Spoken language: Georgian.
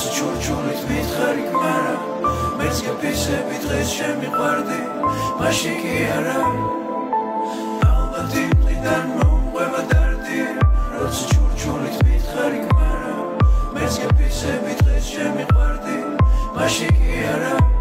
ასე ჩურჩულით მითხარი კმარა მეც გეფისები დღეს შემიყვარდი მაშინ კი არა. ალბათ იმ წიდან მომყვება დარდი. როცა ჩურჩულით მითხარი კმარა მეც გეფისები დღეს შემიყვარდი მაშინ კი არა.